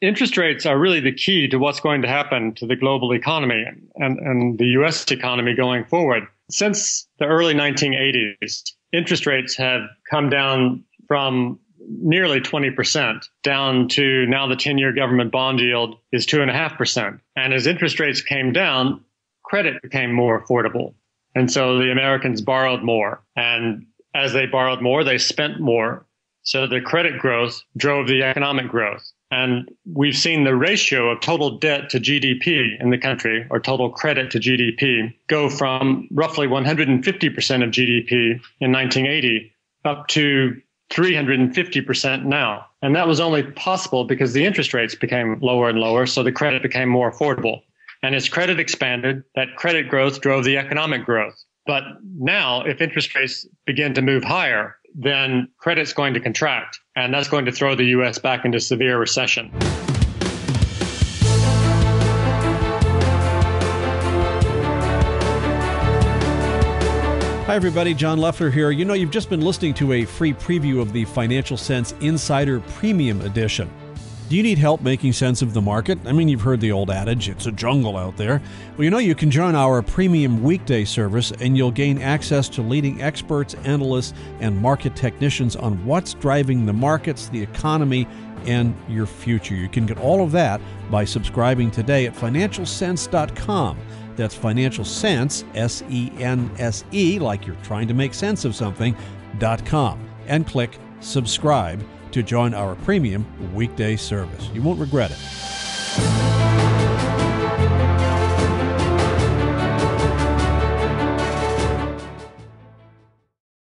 interest rates are really the key to what's going to happen to the global economy and, and the US economy going forward. Since the early 1980s, interest rates have come down from nearly 20% down to now the 10 year government bond yield is 2.5%. And as interest rates came down, credit became more affordable. And so the Americans borrowed more. And as they borrowed more, they spent more. So the credit growth drove the economic growth. And we've seen the ratio of total debt to GDP in the country or total credit to GDP go from roughly 150% of GDP in 1980 up to 350% now. And that was only possible because the interest rates became lower and lower. So the credit became more affordable. And as credit expanded, that credit growth drove the economic growth. But now, if interest rates begin to move higher, then credit's going to contract, and that's going to throw the U.S. back into severe recession. Hi, everybody. John Loeffler here. You know, you've just been listening to a free preview of the Financial Sense Insider Premium Edition. Do you need help making sense of the market? I mean, you've heard the old adage, it's a jungle out there. Well, you know, you can join our premium weekday service and you'll gain access to leading experts, analysts, and market technicians on what's driving the markets, the economy, and your future. You can get all of that by subscribing today at financialsense.com. That's Financial Sense, S E N S E, like you're trying to make sense of something, dot com. And click subscribe to join our premium weekday service. You won't regret it.